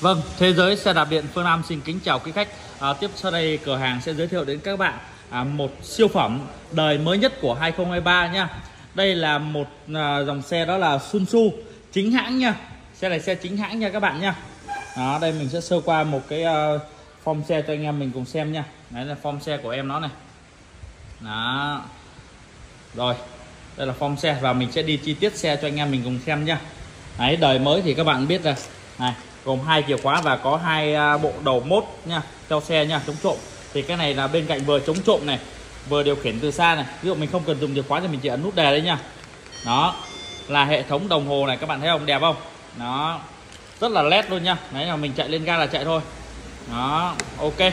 Vâng, thế giới xe đạp điện Phương Nam xin kính chào quý khách. À, tiếp sau đây cửa hàng sẽ giới thiệu đến các bạn à, một siêu phẩm đời mới nhất của 2023 nha. Đây là một à, dòng xe đó là Sunsu chính hãng nha. Xe này xe chính hãng nha các bạn nha. Đó, đây mình sẽ sơ qua một cái à, form xe cho anh em mình cùng xem nha. Đấy là form xe của em nó này. Đó. Rồi, đây là form xe và mình sẽ đi chi tiết xe cho anh em mình cùng xem nha. Đấy, đời mới thì các bạn biết rồi này gồm hai chìa khóa và có hai à, bộ đầu mốt nha, theo xe nha, chống trộm. Thì cái này là bên cạnh vừa chống trộm này, vừa điều khiển từ xa này. Ví dụ mình không cần dùng chìa khóa thì mình chỉ ấn nút đề đấy nha. Đó, là hệ thống đồng hồ này, các bạn thấy không? Đẹp không? Đó, rất là led luôn nha. Đấy, là mình chạy lên ga là chạy thôi. Đó, ok.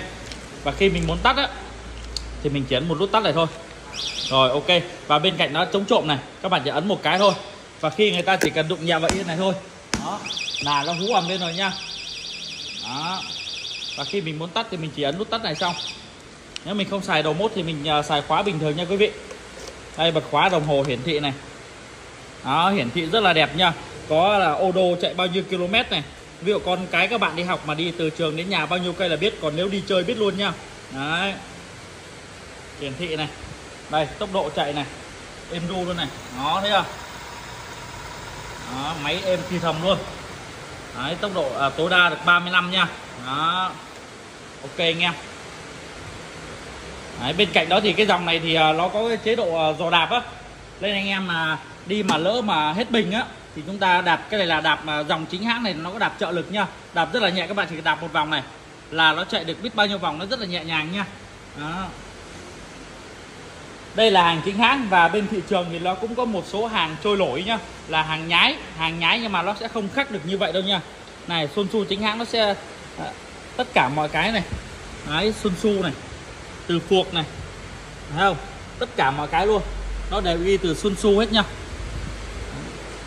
Và khi mình muốn tắt á, thì mình chỉ ấn một nút tắt này thôi. Rồi, ok. Và bên cạnh nó chống trộm này, các bạn chỉ ấn một cái thôi. Và khi người ta chỉ cần đụng nhẹ vào yên này thôi. Đó là nó hú ầm lên rồi nha. Đó. Và khi mình muốn tắt thì mình chỉ ấn nút tắt này xong. Nếu mình không xài đầu mốt thì mình uh, xài khóa bình thường nha quý vị. Đây bật khóa đồng hồ hiển thị này. Đó hiển thị rất là đẹp nha. Có là ô đô chạy bao nhiêu km này. Ví dụ con cái các bạn đi học mà đi từ trường đến nhà bao nhiêu cây là biết còn nếu đi chơi biết luôn nha. Đấy. Hiển thị này. Đây tốc độ chạy này. Êm ru luôn này. Nó thấy không đó, máy êm thì thầm luôn. Đấy, tốc độ à, tối đa được 35 nha. Đó. Ok anh em. Đấy, bên cạnh đó thì cái dòng này thì à, nó có cái chế độ à, dò đạp á. Nên anh em mà đi mà lỡ mà hết bình á thì chúng ta đạp cái này là đạp à, dòng chính hãng này nó có đạp trợ lực nha. Đạp rất là nhẹ các bạn chỉ đạp một vòng này là nó chạy được biết bao nhiêu vòng nó rất là nhẹ nhàng nha. Đó đây là hàng chính hãng và bên thị trường thì nó cũng có một số hàng trôi nổi nhá. Là hàng nhái hàng nhái nhưng mà nó sẽ không khắc được như vậy đâu nha này Sun Su chính hãng nó sẽ à, tất cả mọi cái này. Đấy Sun Su này từ phuộc này thấy không? Tất cả mọi cái luôn. Nó đều ghi từ Sun Su hết nha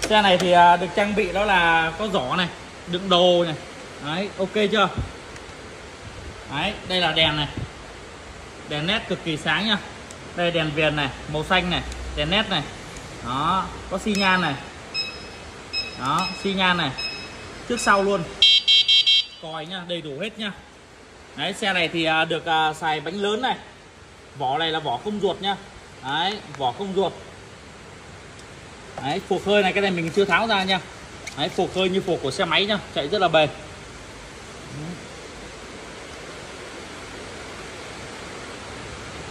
xe này thì à, được trang bị đó là có giỏ này đựng đồ này. Đấy ok chưa? Đấy đây là đèn này. Đèn nét cực kỳ sáng nha đây, đèn viền này, màu xanh này, đèn nét này. Đó, có xi nhan này. Đó, xi nhan này. Trước sau luôn. Còi nha đầy đủ hết nha đấy, xe này thì à, được à, xài bánh lớn này. Vỏ này là vỏ không ruột nha đấy, vỏ không ruột. Đấy, phổ khơi này, cái này mình chưa tháo ra nha đấy, phổ khơi như phổ của xe máy nha chạy rất là bền.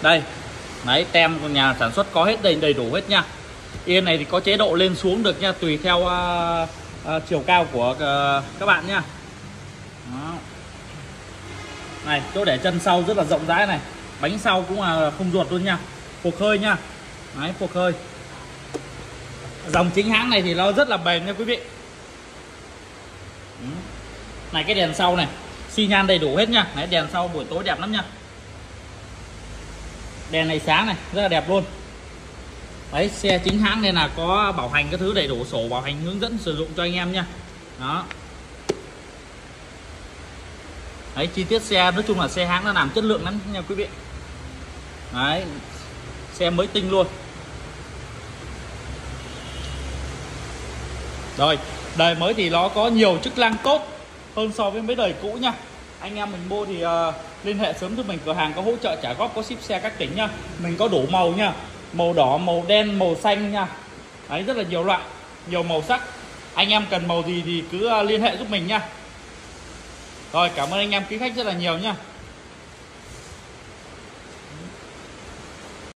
Đây đấy tem của nhà sản xuất có hết đầy đầy đủ hết nha. Yên này thì có chế độ lên xuống được nha tùy theo uh, uh, chiều cao của uh, các bạn nha. Đó. này chỗ để chân sau rất là rộng rãi này. Bánh sau cũng là không ruột luôn nha. Phục hơi nha. Đấy phục hơi. Dòng chính hãng này thì nó rất là bền nha quý vị. Này cái đèn sau này. Xi nhan đầy đủ hết nha. Đấy đèn sau buổi tối đẹp lắm nha đèn này sáng này, rất là đẹp luôn. Đấy, xe chính hãng nên là có bảo hành các thứ đầy đủ, sổ bảo hành hướng dẫn sử dụng cho anh em nha. Đó. Đấy, chi tiết xe, nói chung là xe hãng nó làm chất lượng lắm nha quý vị. Đấy, xe mới tinh luôn. Rồi, đời mới thì nó có nhiều chức năng tốt hơn so với mấy đời cũ nha anh em mình mua thì uh, liên hệ sớm giúp mình cửa hàng có hỗ trợ trả góp có ship xe các tỉnh nha. Mình có đủ màu nha. Màu đỏ màu đen màu xanh nha. Đấy rất là nhiều loại nhiều màu sắc. Anh em cần màu gì thì cứ uh, liên hệ giúp mình nha. Rồi cảm ơn anh em quý khách rất là nhiều nha.